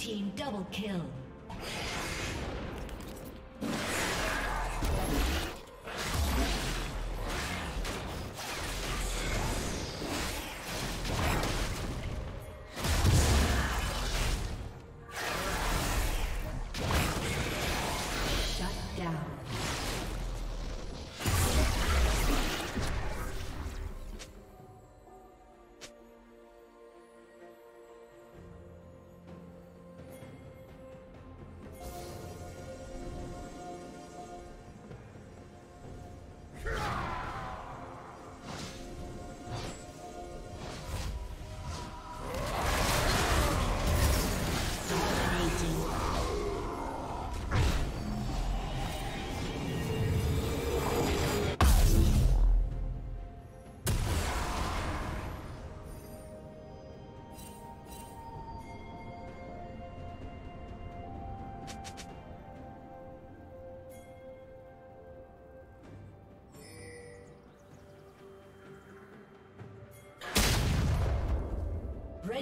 team double kill.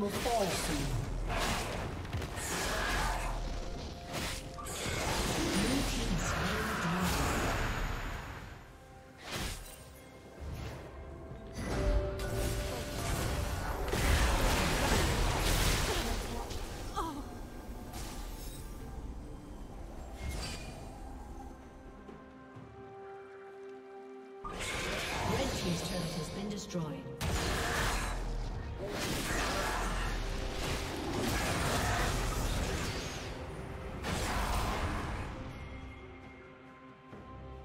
Will fall soon.